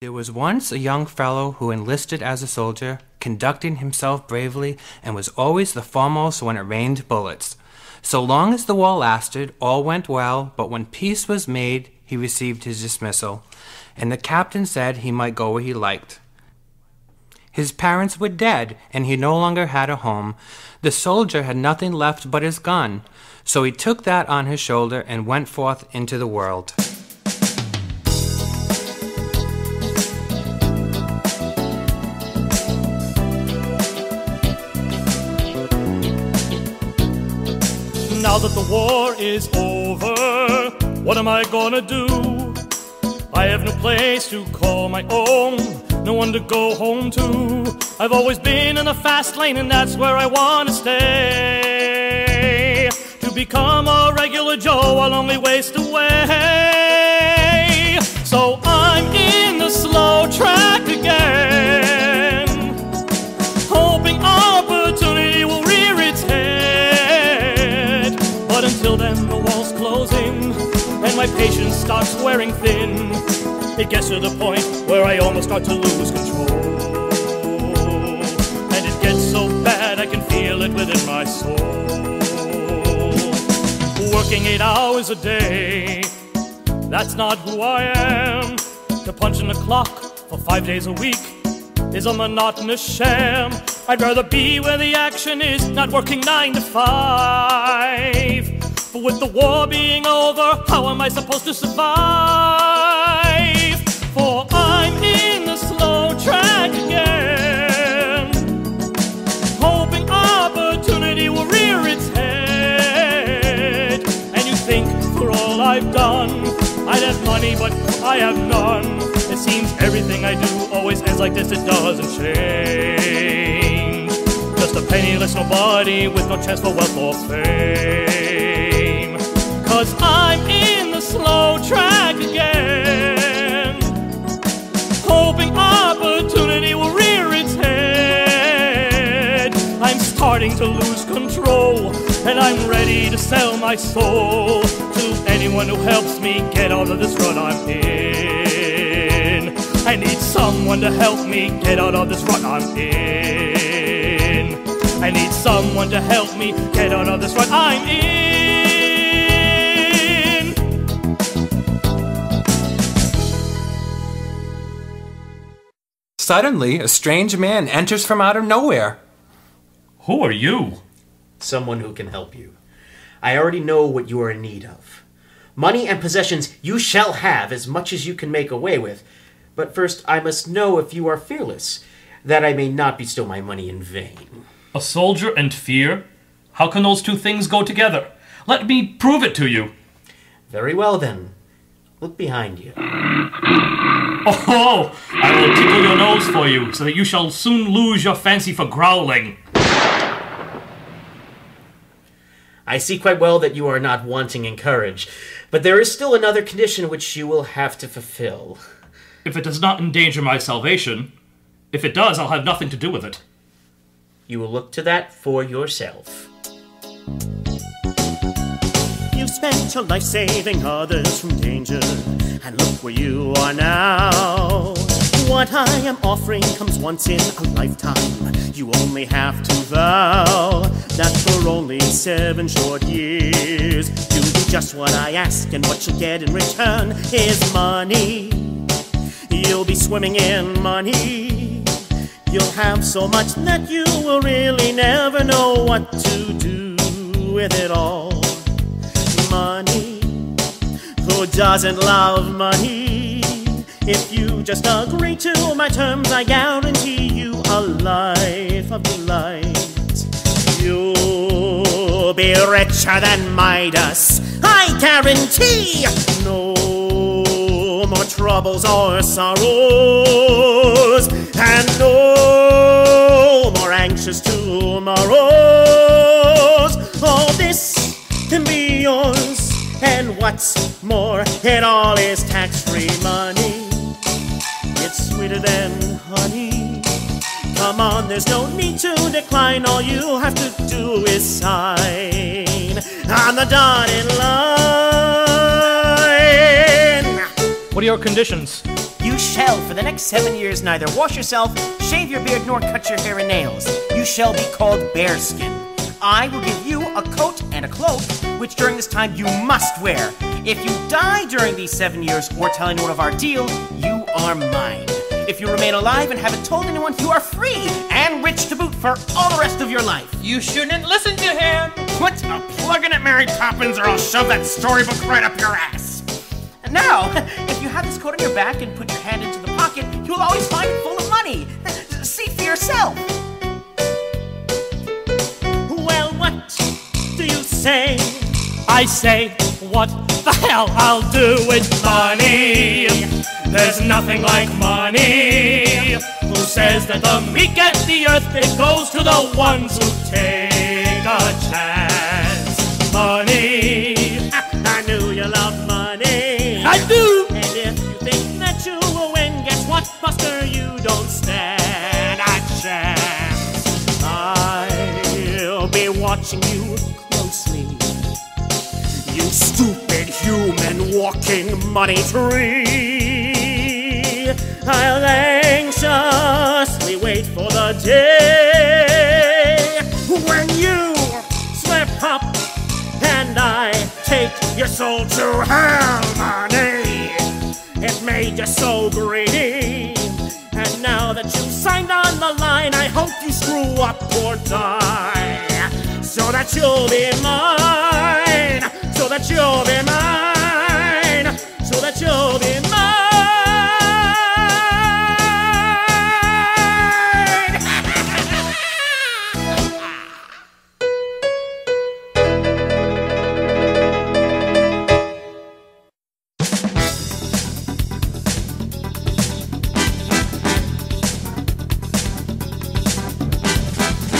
There was once a young fellow who enlisted as a soldier, conducting himself bravely, and was always the foremost when it rained bullets. So long as the war lasted, all went well, but when peace was made, he received his dismissal, and the captain said he might go where he liked. His parents were dead, and he no longer had a home. The soldier had nothing left but his gun, so he took that on his shoulder and went forth into the world. Now that the war is over, what am I gonna do? I have no place to call my own, no one to go home to. I've always been in the fast lane, and that's where I wanna stay. To become a regular Joe, I'll only waste away. So patience starts wearing thin. It gets to the point where I almost start to lose control. And it gets so bad I can feel it within my soul. Working eight hours a day, that's not who I am. To punch in the clock for five days a week is a monotonous sham. I'd rather be where the action is, not working nine to five. But with the war being over, how am I supposed to survive? For I'm in the slow track again, hoping opportunity will rear its head. And you think for all I've done, I'd have money, but I have none. It seems everything I do always ends like this, it doesn't change. Just a penniless nobody with no chance for wealth or fame. Cause I'm in the slow track again, hoping opportunity will rear its head. I'm starting to lose control, and I'm ready to sell my soul to anyone who helps me get out of this rut I'm in. I need someone to help me get out of this rut I'm in. I need someone to help me get out of this rut I'm in. Suddenly, a strange man enters from out of nowhere. Who are you? Someone who can help you. I already know what you are in need of. Money and possessions you shall have as much as you can make away with. But first, I must know if you are fearless, that I may not bestow my money in vain. A soldier and fear? How can those two things go together? Let me prove it to you. Very well, then. Look behind you. Oh, I will tickle your nose for you, so that you shall soon lose your fancy for growling. I see quite well that you are not wanting in courage, but there is still another condition which you will have to fulfill. If it does not endanger my salvation, if it does, I'll have nothing to do with it. You will look to that for yourself. You've spent your life saving others from danger, and look where you are now. What I am offering comes once in a lifetime. You only have to vow that for only seven short years, you do just what I ask, and what you'll get in return is money. You'll be swimming in money. You'll have so much that you will really never know what to do with it all. Money, who doesn't love money? If you just agree to my terms, I guarantee you a life of delight. You'll be richer than Midas, I guarantee. No more troubles or sorrows, and no more anxious tomorrows. And what's more, it all is tax-free money. It's sweeter than honey. Come on, there's no need to decline. All you have to do is sign on the dotted line. What are your conditions? You You shall, for the next seven years, neither wash yourself, shave your beard, nor cut your hair and nails. You shall be called Bearskin. I will give you a coat and a cloak, which during this time you must wear. If you die during these seven years or tell anyone of our deal, you are mine. If you remain alive and haven't told anyone, you are free and rich to boot for all the rest of your life. You shouldn't listen to him. Put a plug in it, Mary Poppins, or I'll shove that storybook right up your ass. And now, if you have this coat on your back and put your hand into the pocket, you'll always find it full of money. See for yourself. Do you say? I say, what the hell I'll do with money? There's nothing like money. Who says that the meek get the earth? It goes to the ones who take a chance. Money, I knew you loved money. I do. And if you think that you will win, guess what, Buster? You don't stand a chance. I'll be watching you. You stupid human walking money tree. I'll anxiously wait for the day when you slip up and I take your soul to hell, money. It made you so greedy. And now that you've signed on the line, I hope you screw up or die. So that you'll be mine. So that you'll be mine. So that you'll be mine.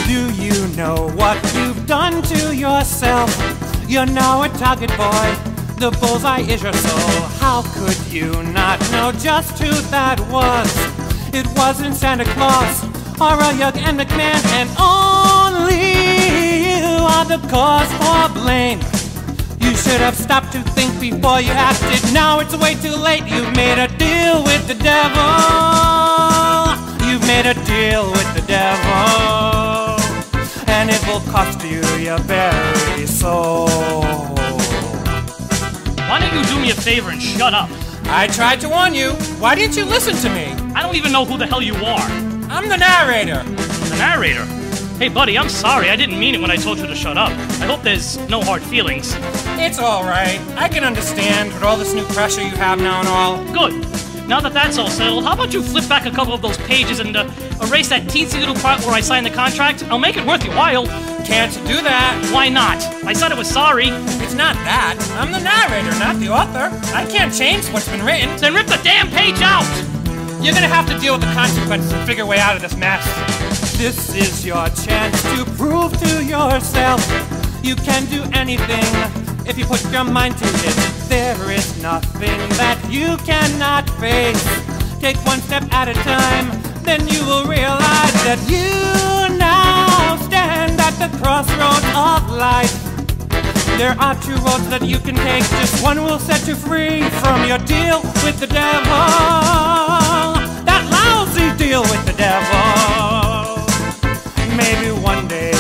Do you know what you've done to yourself? You're now a target boy. The bullseye is your soul. How could you not know just who that was? It wasn't Santa Claus or a Young and McMahon, and only you are the cause for blame. You should have stopped to think before you acted. Now it's way too late. You've made a deal with the devil. You've made a deal with the devil. And it will cost you your very soul. Why don't you do me a favor and shut up? I tried to warn you. Why didn't you listen to me? I don't even know who the hell you are. I'm the narrator. The narrator. Hey, buddy, I'm sorry. I didn't mean it when I told you to shut up. I hope there's no hard feelings. It's alright. I can understand with all this new pressure you have now and all. Good. Now that that's all settled, how about you flip back a couple of those pages and uh, erase that teensy little part where I signed the contract? I'll make it worth your while. Can't do that. Why not? I said I was sorry. It's not that. I'm the narrator, not the author. I can't change what's been written. Then rip the damn page out! You're gonna have to deal with the consequences and figure a way out of this mess. This is your chance to prove to yourself you can do anything if you put your mind to it. There is nothing that you cannot face. Take one step at a time, then you will realize that you now stand at the crossroads of life. There are two roads that you can take. Just one will set you free from your deal with the devil. That lousy deal with the devil. Maybe one day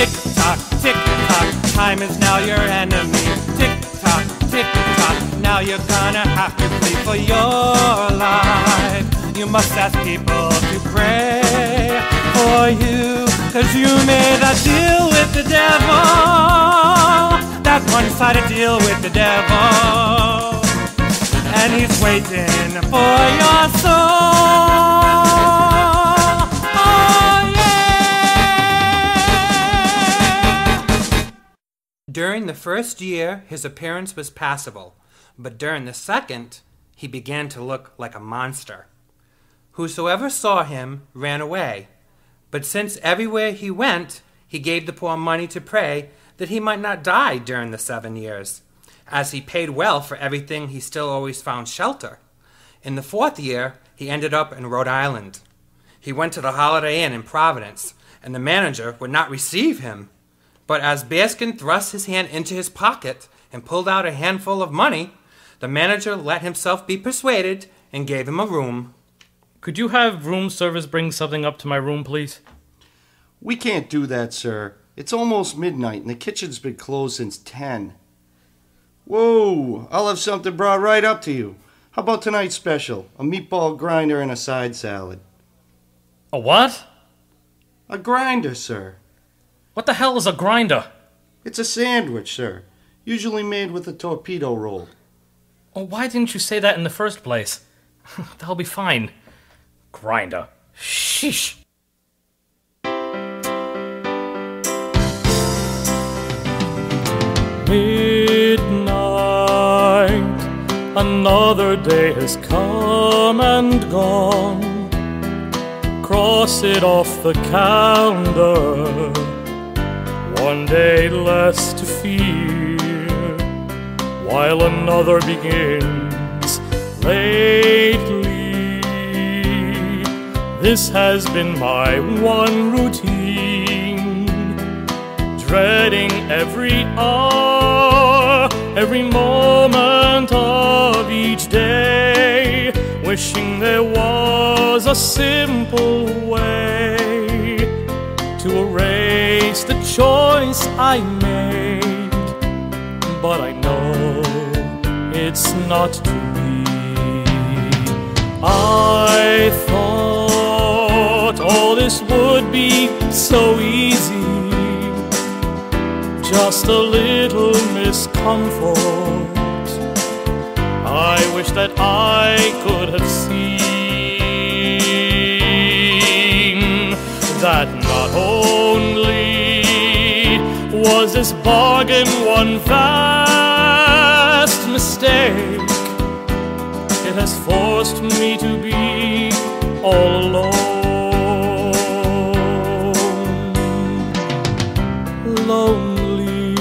Tick tock, tick tock, time is now your enemy. Tick tock, tick tock, now you're gonna have to flee for your life. You must ask people to pray for you, cause you made a deal with the devil. That one sided deal with the devil. And he's waiting for your soul. During the first year, his appearance was passable, but during the second, he began to look like a monster. Whosoever saw him ran away. But since everywhere he went, he gave the poor money to pray that he might not die during the seven years. As he paid well for everything, he still always found shelter. In the fourth year, he ended up in Rhode Island. He went to the Holiday Inn in Providence, and the manager would not receive him. But as Bearskin thrust his hand into his pocket, and pulled out a handful of money, the manager let himself be persuaded and gave him a room. Could you have room service bring something up to my room, please? We can't do that, sir. It's almost midnight and the kitchen's been closed since 10. Whoa, I'll have something brought right up to you. How about tonight's special? A meatball grinder and a side salad. A what? A grinder, sir. What the hell is a grinder? It's a sandwich, sir. Usually made with a torpedo roll. Oh, why didn't you say that in the first place? That'll be fine. Grinder. Sheesh. midnight. Another day has come and gone. Cross it off the calendar. One day less to fear, while another begins lately. This has been my one routine dreading every hour, every moment of each day, wishing there was a simple way to erase the choice I made. But I know it's not to be. I thought all this would be so easy just a little miscomfort. I wish that I could have seen that not only was this bargain one vast mistake, it has forced me to be all alone. Lonely,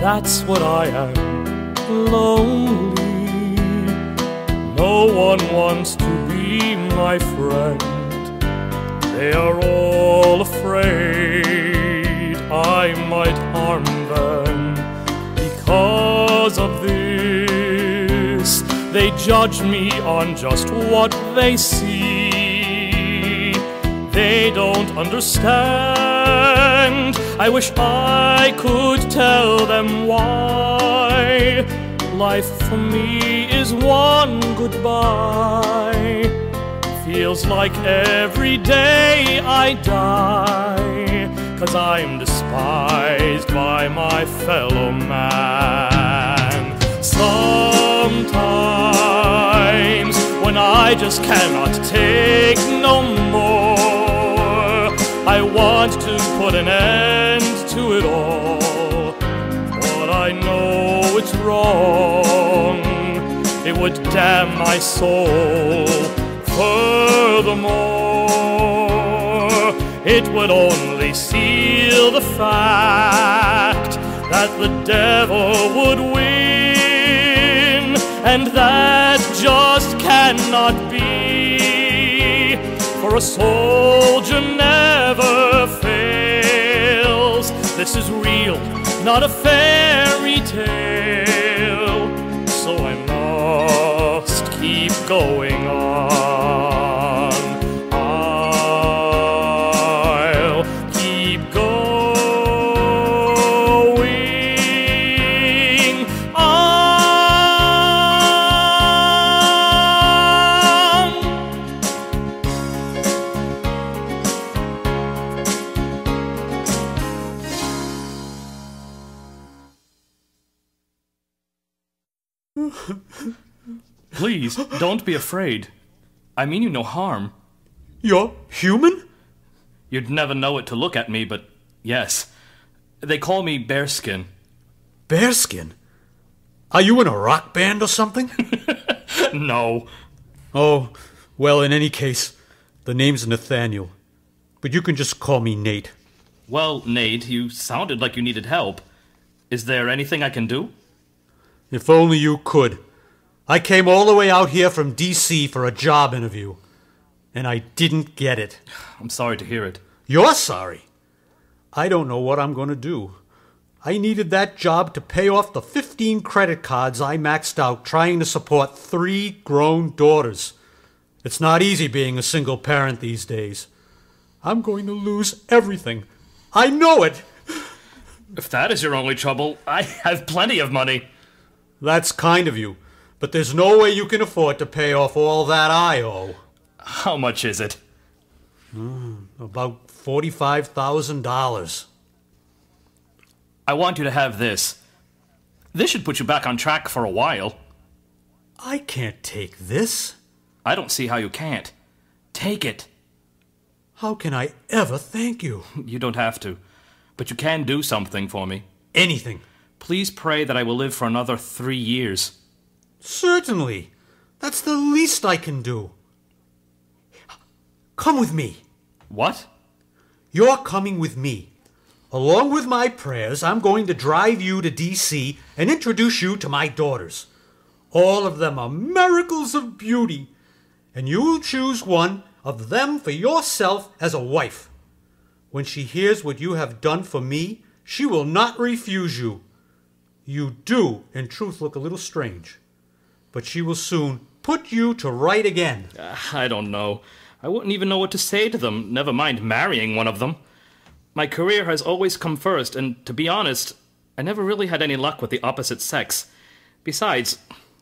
that's what I am. Lonely, no one wants to be my friend. They are all afraid I might harm them because of this. They judge me on just what they see. They don't understand. I wish I could tell them why. Life for me is one goodbye. Feels like every day I die. Cause I'm despised by my fellow man. Sometimes when I just cannot take no more, I want to put an end to it all. But I know it's wrong. It would damn my soul. Furthermore, it would only seal the fact that the devil would win, and that just cannot be. For a soldier never fails. This is real, not a fairy tale. So I must keep going on. Don't be afraid. I mean you no harm. You're human? You'd never know it to look at me, but yes. They call me Bearskin. Bearskin? Are you in a rock band or something? No. oh, well, in any case, the name's Nathaniel. But you can just call me Nate. Well, Nate, you sounded like you needed help. Is there anything I can do? If only you could. I came all the way out here from D.C. for a job interview, and I didn't get it. I'm sorry to hear it. You're sorry. I don't know what I'm going to do. I needed that job to pay off the 15 credit cards I maxed out trying to support three grown daughters. It's not easy being a single parent these days. I'm going to lose everything. I know it. If that is your only trouble, I have plenty of money. That's kind of you, but there's no way you can afford to pay off all that I owe. How much is it? Hmm, about $45,000. I want you to have this. This should put you back on track for a while. I can't take this. I don't see how you can't. Take it. How can I ever thank you? You don't have to. But you can do something for me. Anything. Please pray that I will live for another three years. Certainly. That's the least I can do. Come with me. What? You're coming with me. Along with my prayers, I'm going to drive you to D.C. and introduce you to my daughters. All of them are miracles of beauty, and you will choose one of them for yourself as a wife. When she hears what you have done for me, she will not refuse you. You do, in truth, look a little strange, but she will soon put you to right again. Ah, I don't know. I wouldn't even know what to say to them, never mind marrying one of them. My career has always come first, and to be honest, I never really had any luck with the opposite sex. Besides,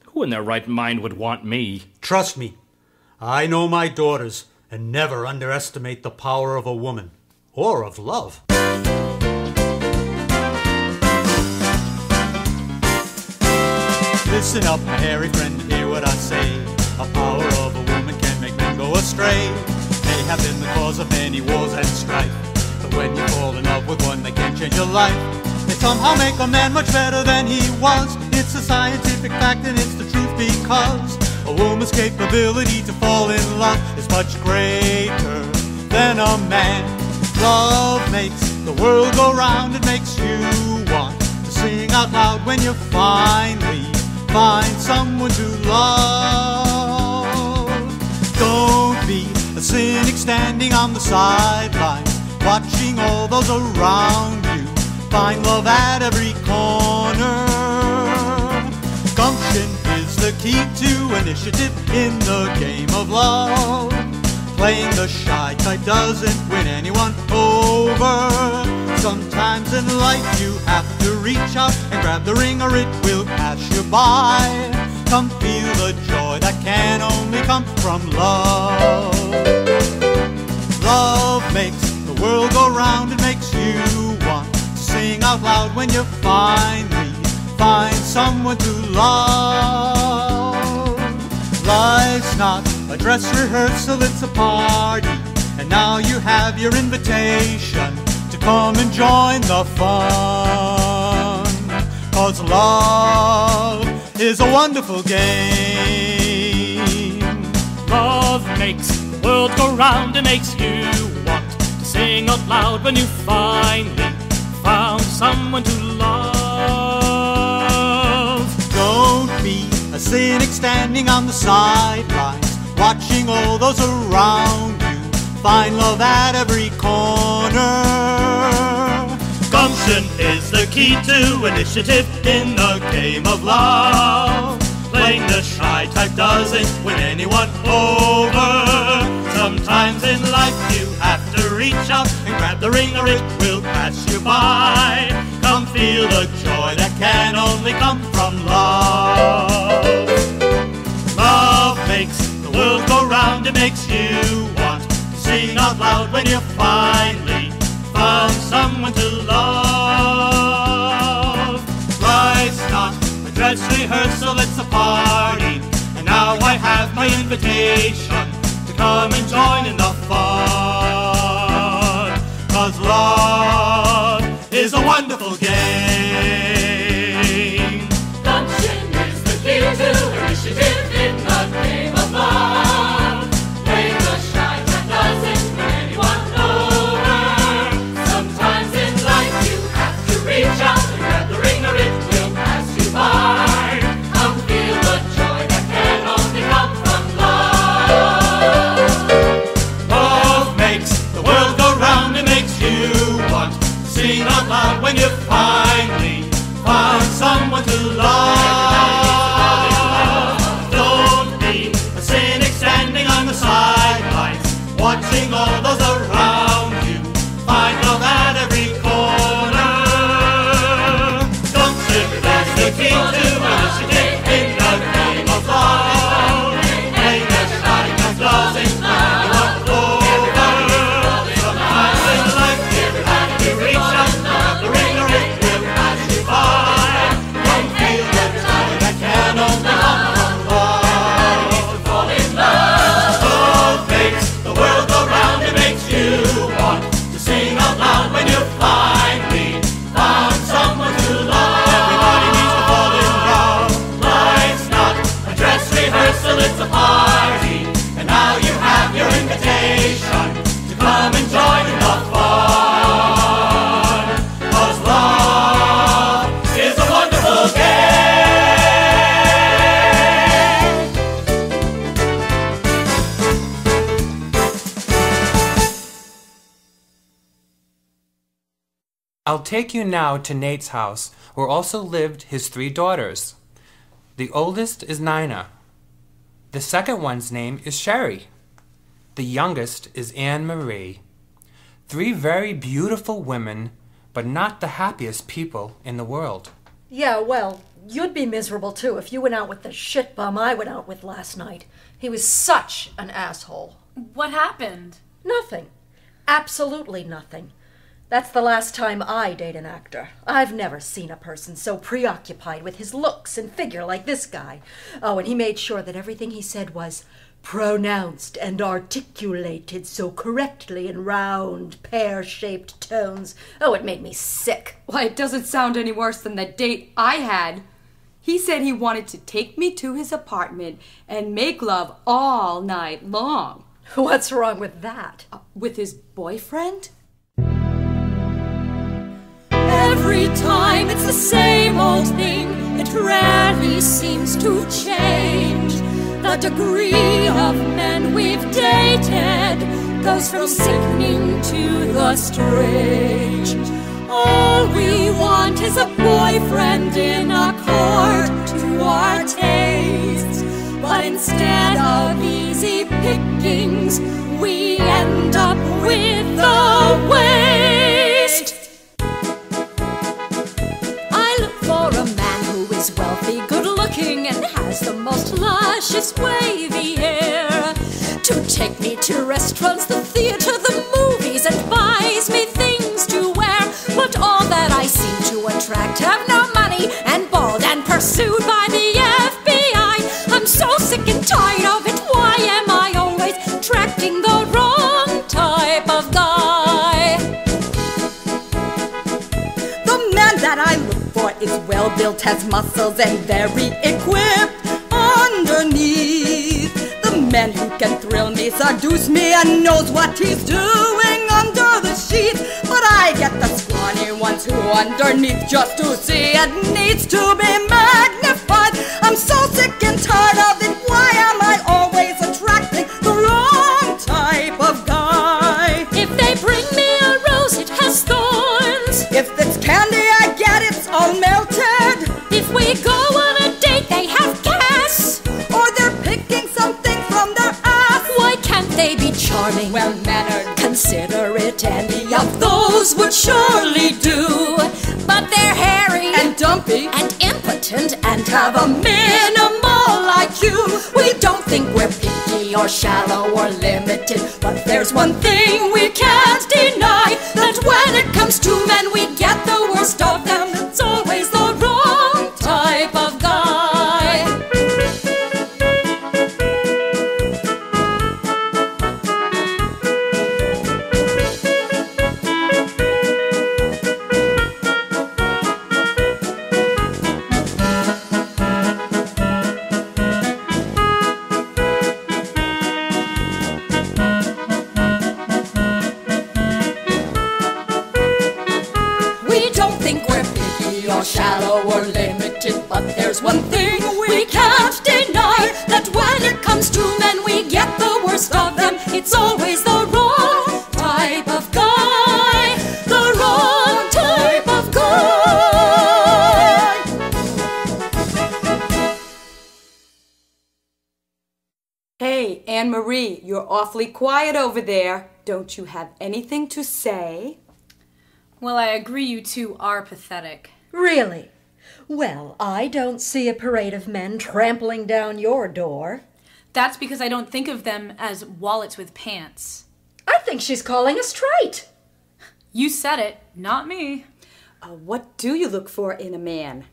who in their right mind would want me? Trust me, I know my daughters, and never underestimate the power of a woman or of love. Listen up, my hairy friend, hear what I say. A power of a woman can make men go astray. They have been the cause of many wars and strife. But when you fall in love with one, they can change your life. They somehow make a man much better than he was. It's a scientific fact and it's the truth because a woman's capability to fall in love is much greater than a man. Love makes the world go round, it makes you want to sing out loud when you finally find someone to love. Don't be a cynic standing on the sidelines, watching all those around you find love at every corner. Gumption is the key to initiative in the game of love. Playing the shy type doesn't win anyone over. Sometimes in life you have to reach out and grab the ring or it will pass you by. Come feel the joy that can only come from love. Love makes the world go round, and makes you want to sing out loud when you finally find someone to love. Life's not a dress rehearsal, it's a party. And now you have your invitation to come and join the fun. Cause love is a wonderful game. Love makes the world go round and makes you want to sing out loud when you finally found someone to love. Don't be a cynic standing on the sidelines, watching all those around you find love at every corner. Gumption is the key to initiative in the game of love. Playing the shy type doesn't win anyone over. Sometimes in life you have to reach out and grab the ring or it will pass you by. Come feel the joy that can only come from love. Love world go round, it makes you want to sing out loud when you finally found someone to love. Life's not a dress rehearsal, it's a party. And now I have my invitation to come and join in the fun. Cause love is a wonderful game. And you take you now to Nate's house, where also lived his three daughters. The oldest is Nina. The second one's name is Sherry. The youngest is Anne Marie. Three very beautiful women, but not the happiest people in the world. Yeah, well, you'd be miserable too if you went out with the shit bum I went out with last night. He was such an asshole. What happened? Nothing. Absolutely nothing. That's the last time I date an actor. I've never seen a person so preoccupied with his looks and figure like this guy. Oh, and he made sure that everything he said was pronounced and articulated so correctly in round, pear shaped tones. Oh, it made me sick. Why, it doesn't sound any worse than the date I had. He said he wanted to take me to his apartment and make love all night long. What's wrong with that? Uh, with his boyfriend? Time it's the same old thing, it rarely seems to change. The degree of men we've dated goes from sickening to the strange. All we want is a boyfriend in accord to our tastes. But instead of easy pickings, we end up with the waste. Luscious wavy hair. To take me to restaurants, the theater, the movies, and buys me things to wear. But all that I seem to attract have no money and bald and pursued by the FBI. I'm so sick and tired of it. Why am I always attracting the wrong type of guy? The man that I look for is well built, has muscles, and very equipped underneath. The man who can thrill me, seduce me, and knows what he's doing under the sheets. But I get the scrawny ones who underneath just to see it needs to be magnified. I'm so sick and tired of it. Why charming, well mannered, considerate? Any of those would surely do. But they're hairy and dumpy and impotent and have a minimal IQ. We don't think we're picky or shallow or limited. But there's one thing we can't deny that when it comes to men, we get the worst of or shallow or limited, but there's one thing we can't deny that when it comes to men, we get the worst of them. It's always the wrong type of guy, the wrong type of guy. Hey, Anne Marie, you're awfully quiet over there. Don't you have anything to say? Well, I agree you two are pathetic. Really? Well, I don't see a parade of men trampling down your door. That's because I don't think of them as wallets with pants. I think she's calling us trite. You said it, not me. Uh, what do you look for in a man?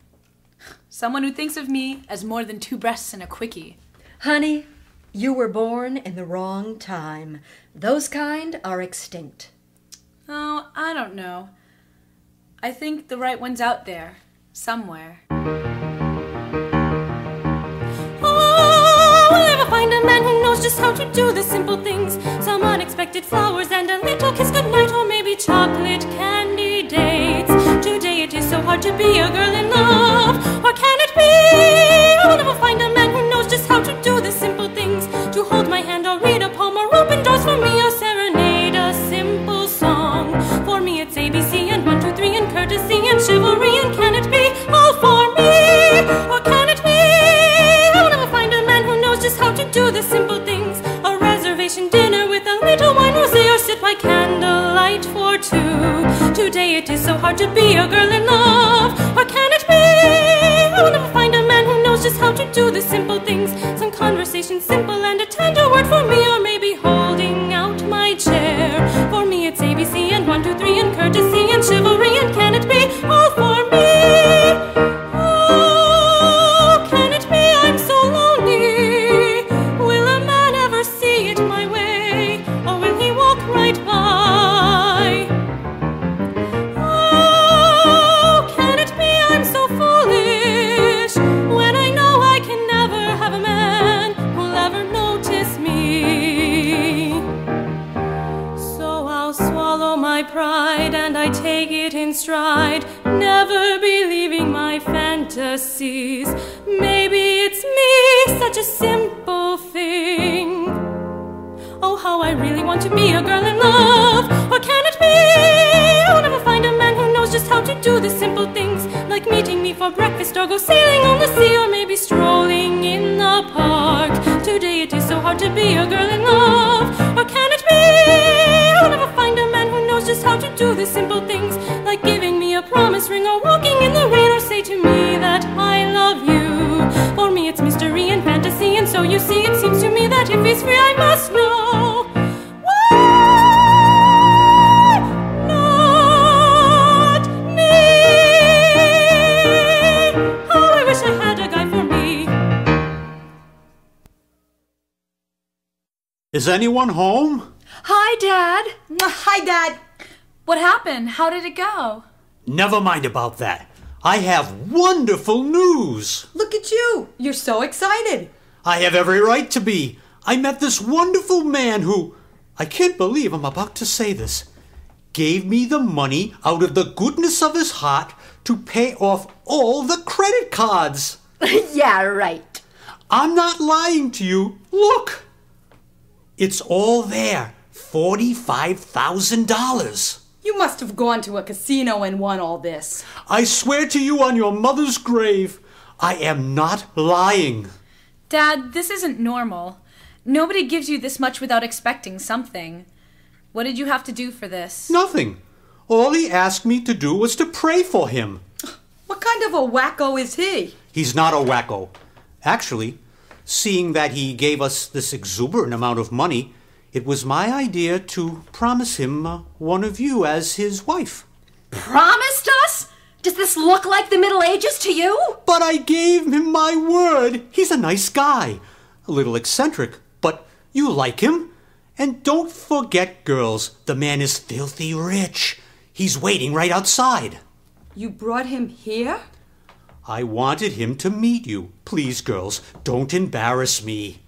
Someone who thinks of me as more than two breasts and a quickie. Honey, you were born in the wrong time. Those kind are extinct. Oh, I don't know. I think the right one's out there, somewhere. Oh, we'll never find a man who knows just how to do the simple things. Some unexpected flowers and a little kiss goodnight, or maybe chocolate candy dates. Today it is so hard to be a girl in love. Or can it be? We'll never find a man who knows just how to do the simple things. To hold my hand or read a poem or open doors for me or serenade a simple song. For me it's ABC courtesy and chivalry and can it be all for me? Or can it be? I'll never find a man who knows just how to do the simple things. A reservation dinner with a little wine rosé or sit by candlelight for two. Today it is so hard to be a girl in love. Or can it be? I will never find a man who knows just how to do the simple walking in the rain, or say to me that I love you. For me it's mystery and fantasy, and so you see, it seems to me that if he's free, I must know. Not me. Oh, I wish I had a guy for me. Is anyone home? Hi, Dad. Hi, Dad. What happened? How did it go? Never mind about that. I have wonderful news. Look at you. You're so excited. I have every right to be. I met this wonderful man who, I can't believe I'm about to say this, gave me the money out of the goodness of his heart to pay off all the credit cards. yeah, right. I'm not lying to you. Look. It's all there. $45,000. You must have gone to a casino and won all this. I swear to you on your mother's grave, I am not lying. Dad, this isn't normal. Nobody gives you this much without expecting something. What did you have to do for this? Nothing. All he asked me to do was to pray for him. What kind of a wacko is he? He's not a wacko. Actually, seeing that he gave us this exuberant amount of money, it was my idea to promise him uh, one of you as his wife. Promised us? Does this look like the Middle Ages to you? But I gave him my word. He's a nice guy. A little eccentric, but you like him. And don't forget, girls, the man is filthy rich. He's waiting right outside. You brought him here? I wanted him to meet you. Please, girls, don't embarrass me.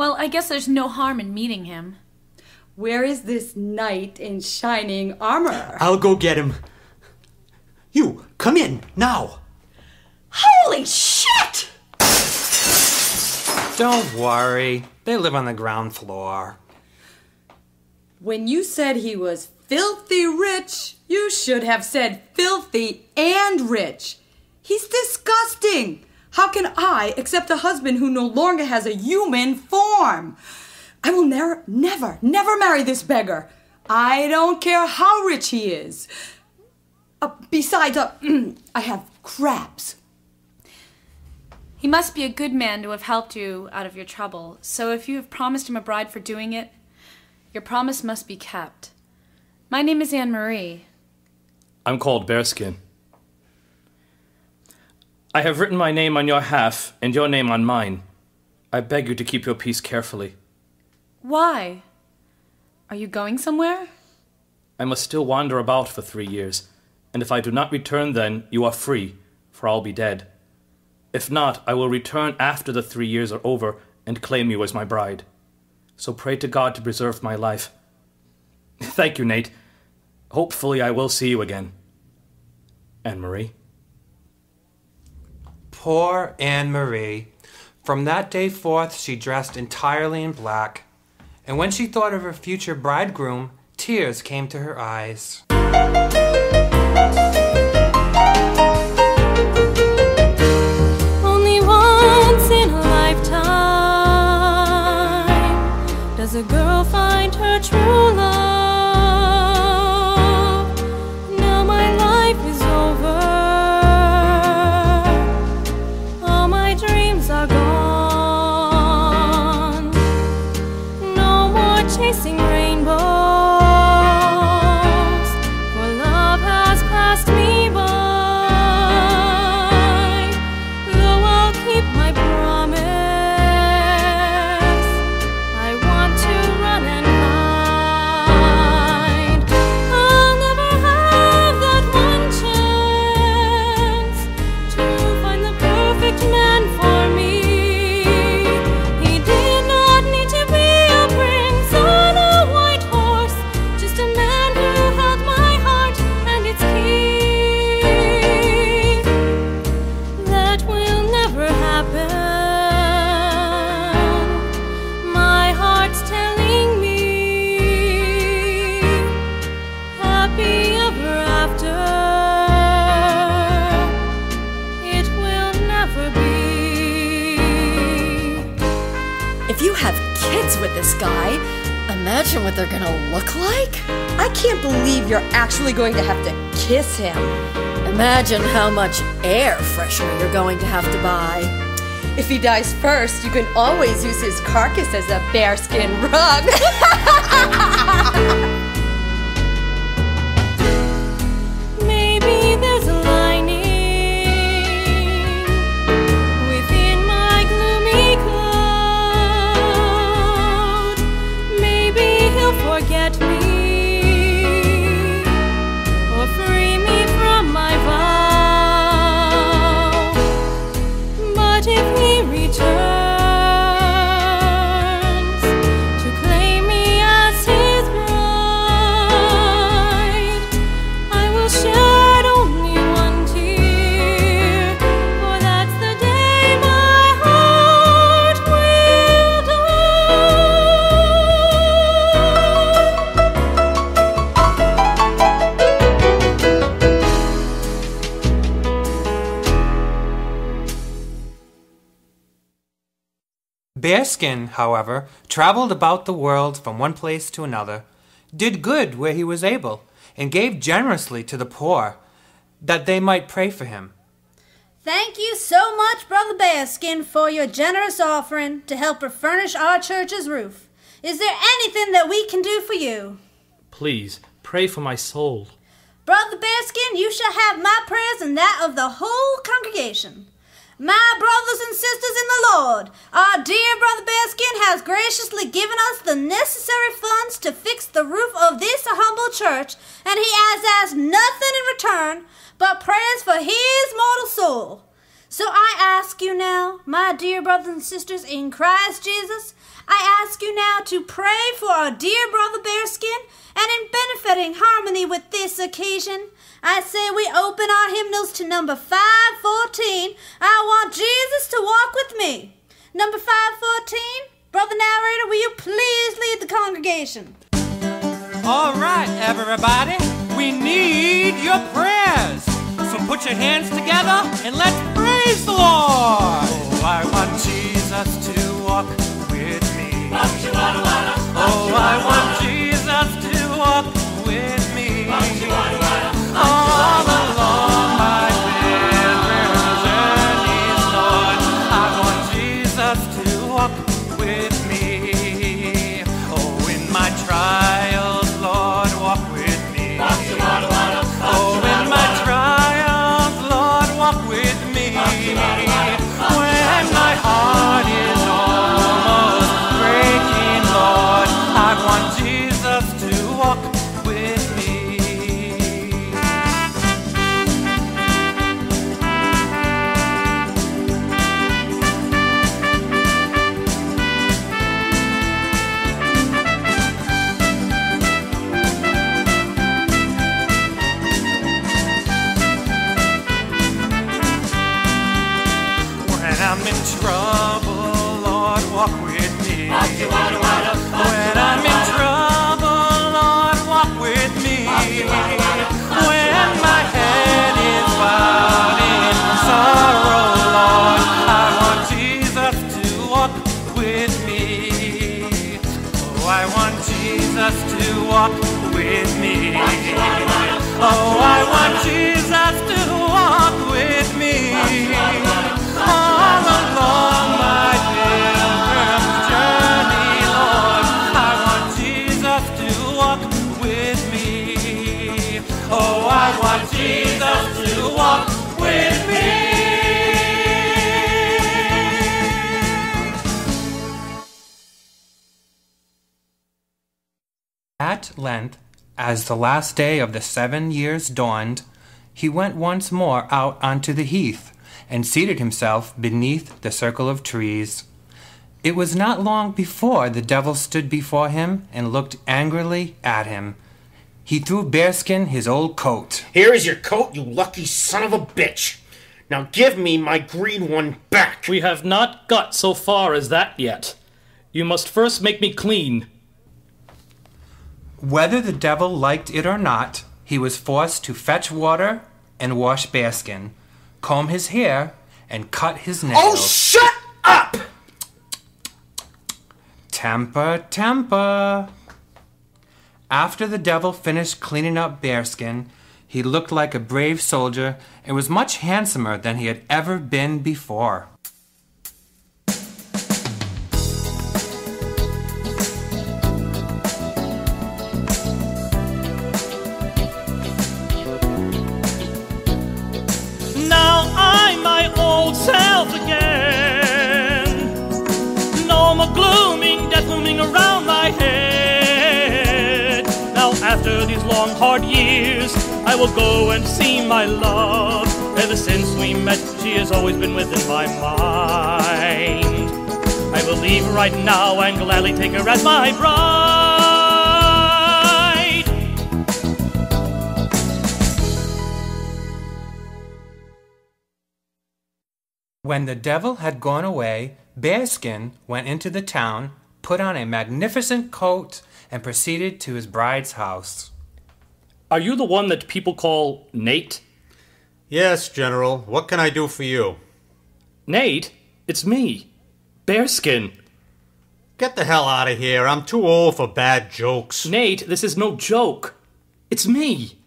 Well, I guess there's no harm in meeting him. Where is this knight in shining armor? I'll go get him. You, come in, now. Holy shit! Don't worry. They live on the ground floor. When you said he was filthy rich, you should have said filthy and rich. He's disgusting. How can I accept a husband who no longer has a human form? I will never, never, never marry this beggar. I don't care how rich he is. Uh, besides, uh, I have crabs. He must be a good man to have helped you out of your trouble, so if you have promised him a bride for doing it, your promise must be kept. My name is Anne Marie. I'm called Bearskin. I have written my name on your half and your name on mine. I beg you to keep your piece carefully. Why? Are you going somewhere? I must still wander about for three years, and if I do not return then, you are free, for I'll be dead. If not, I will return after the three years are over and claim you as my bride. So pray to God to preserve my life. Thank you, Nate. Hopefully, I will see you again. Anne Marie. Poor Anne Marie. From that day forth, she dressed entirely in black, and when she thought of her future bridegroom, tears came to her eyes. With this guy, imagine what they're gonna look like. I can't believe you're actually going to have to kiss him. Imagine how much air freshener you're going to have to buy. If he dies first, you can always use his carcass as a bearskin rug. Bearskin, however, traveled about the world from one place to another, did good where he was able, and gave generously to the poor, that they might pray for him. Thank you so much, Brother Bearskin, for your generous offering to help furnish our church's roof. Is there anything that we can do for you? Please, pray for my soul. Brother Bearskin, you shall have my prayers and that of the whole congregation. My brothers and sisters in the Lord, our dear Brother Bearskin has graciously given us the necessary funds to fix the roof of this humble church, and he has asked nothing in return but prayers for his mortal soul. So I ask you now, my dear brothers and sisters in Christ Jesus, I ask you now to pray for our dear brother Bearskin, and in benefiting harmony with this occasion, I say we open our hymnals to number 514. I want Jesus to walk with me. Number 514, brother narrator, will you please lead the congregation? All right, everybody, we need your prayers. So put your hands together and let's praise the Lord. Oh, I want Jesus to walk with me. Oh, I want Jesus to walk All along the last day of the seven years dawned, he went once more out onto the heath and seated himself beneath the circle of trees. It was not long before the devil stood before him and looked angrily at him. He threw Bearskin his old coat. Here is your coat, you lucky son of a bitch. Now give me my green one back. We have not got so far as that yet. You must first make me clean. Whether the devil liked it or not, he was forced to fetch water and wash Bearskin, comb his hair, and cut his oh, nails. Oh, shut up! Temper, temper. After the devil finished cleaning up Bearskin, he looked like a brave soldier and was much handsomer than he had ever been before. Head. Now, after these long, hard years, I will go and see my love. Ever since we met, she has always been within my mind. I will leave right now and gladly take her as my bride. When the devil had gone away, Bearskin went into the town, put on a magnificent coat, and proceeded to his bride's house. Are you the one that people call Nate? Yes, General. What can I do for you? Nate? It's me. Bearskin. Get the hell out of here. I'm too old for bad jokes. Nate, this is no joke. It's me.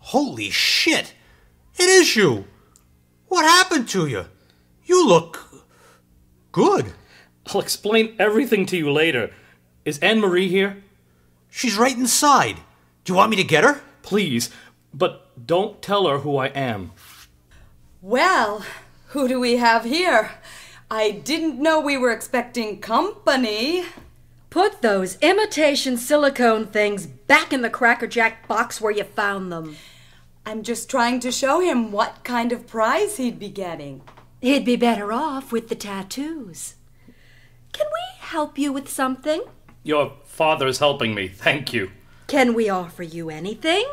Holy shit! It is you! What happened to you? You look. Good. I'll explain everything to you later. Is Anne Marie here? She's right inside. Do you want me to get her? Please, but don't tell her who I am. Well, who do we have here? I didn't know we were expecting company. Put those imitation silicone things back in the Cracker Jack box where you found them. I'm just trying to show him what kind of prize he'd be getting. He'd be better off with the tattoos. Can we help you with something? Your father's helping me. Thank you. Can we offer you anything?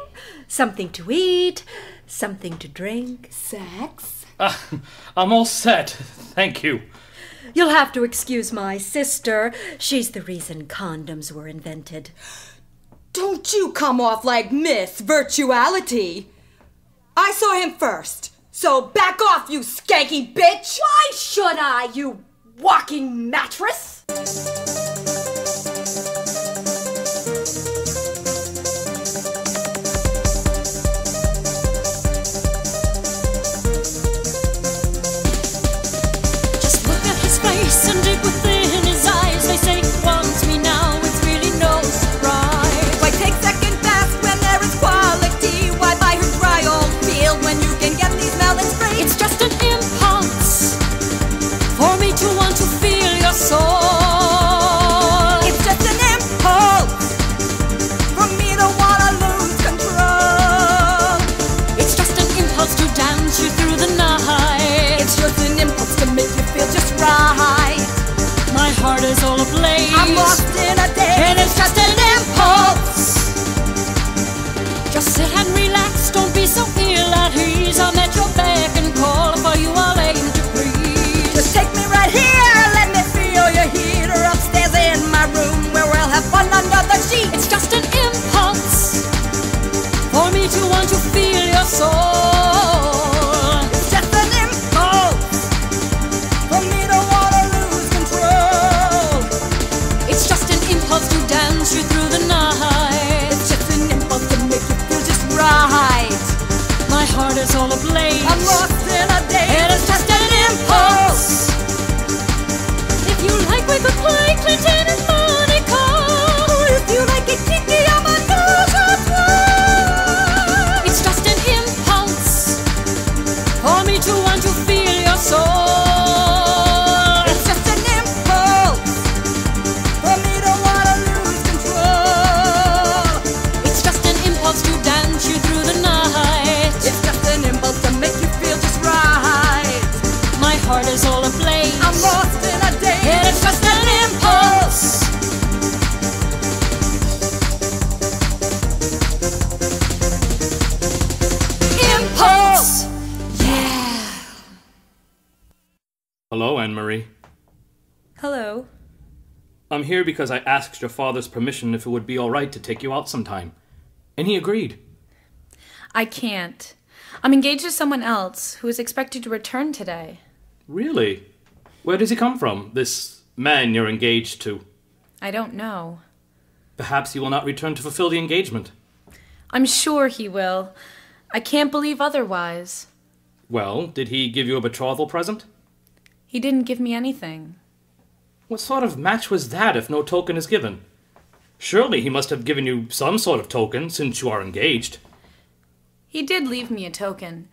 Something to eat? Something to drink? Sex? Ah, I'm all set. Thank you. You'll have to excuse my sister. She's the reason condoms were invented. Don't you come off like Miss Virtuality. I saw him first. So back off, you skanky bitch! Why should I, you walking mattress? Lost in a daze. And it's just an impulse. Just sit and relax, don't be so ill at ease. I'm at your beck and call for you all aim to please. Just take me right here, let me feel your heat. Or upstairs in my room where we'll have fun under the sheets. It's just an impulse for me to want to feel your soul. Is all ablaze. I'm lost in a I'm here because I asked your father's permission if it would be all right to take you out sometime. And he agreed. I can't. I'm engaged to someone else who is expected to return today. Really? Where does he come from, this man you're engaged to? I don't know. Perhaps he will not return to fulfill the engagement. I'm sure he will. I can't believe otherwise. Well, did he give you a betrothal present? He didn't give me anything. What sort of match was that if no token is given? Surely he must have given you some sort of token since you are engaged. He did leave me a token.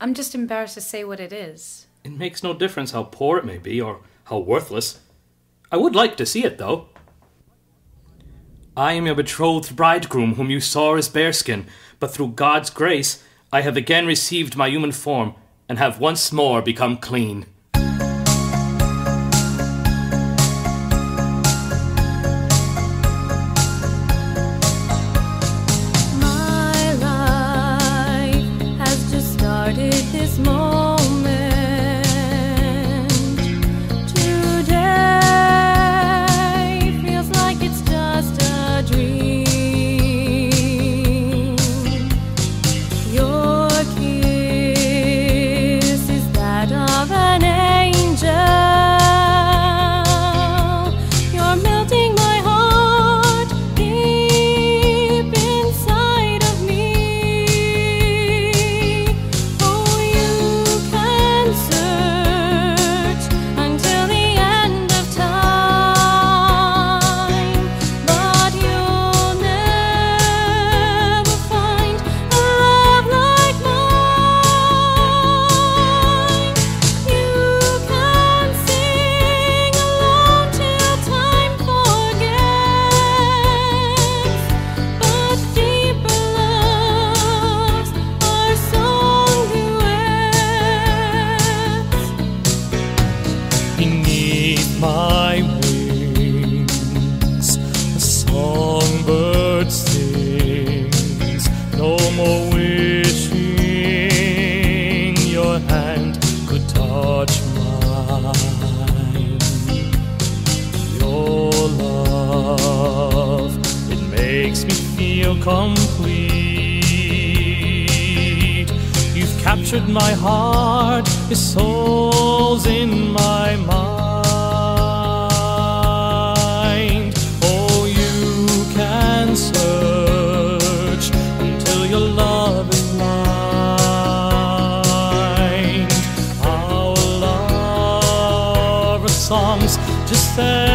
I'm just embarrassed to say what it is. It makes no difference how poor it may be or how worthless. I would like to see it, though. I am your betrothed bridegroom, whom you saw as bearskin, but through God's grace I have again received my human form and have once more become clean. Complete. You've captured my heart, your soul's in my mind. Oh, you can search until your love is blind. Our love are songs just set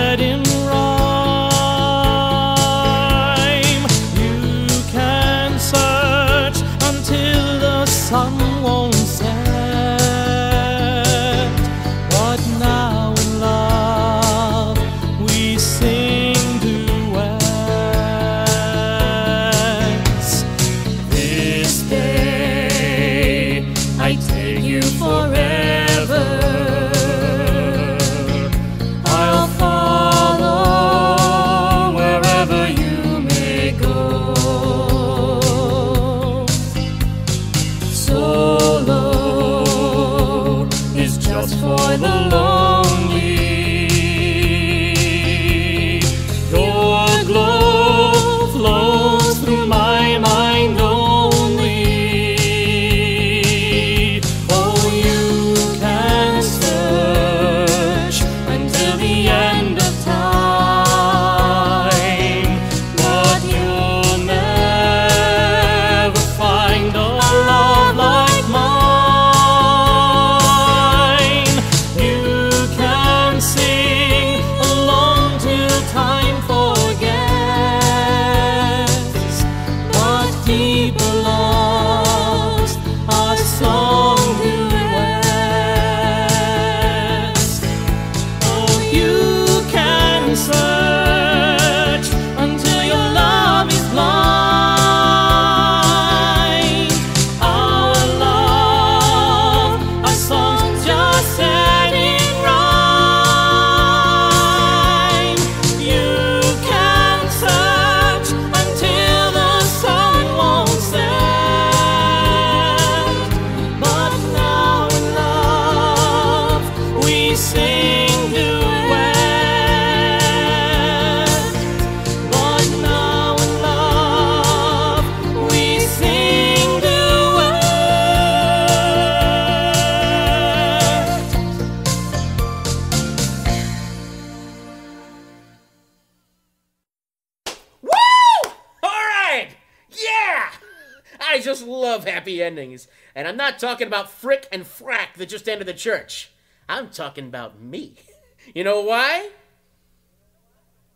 And I'm not talking about Frick and Frack that just entered the church. I'm talking about me. You know why?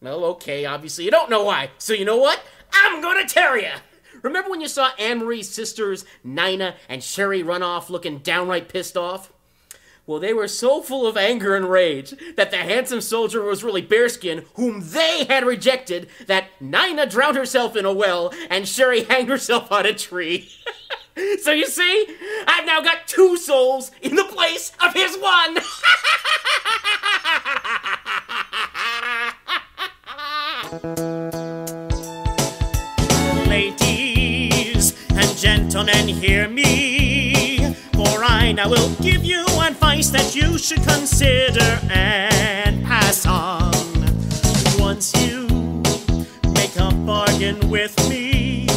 Well, okay, obviously you don't know why. So you know what? I'm gonna tell you. Remember when you saw Anne Marie's sisters, Nina and Sherry, run off looking downright pissed off? Well, they were so full of anger and rage that the handsome soldier was really Bearskin, whom they had rejected, that Nina drowned herself in a well and Sherry hanged herself on a tree. So you see, I've now got two souls in the place of his one. Ladies and gentlemen, hear me. For I now will give you advice that you should consider and pass on. Once you make a bargain with me,